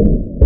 you